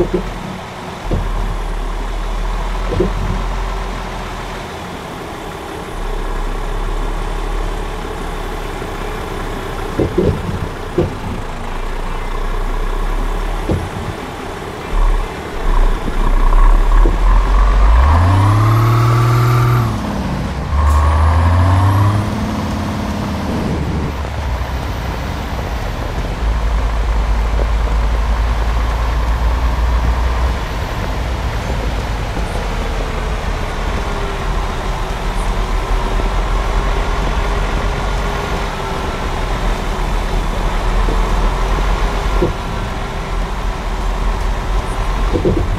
Okay. You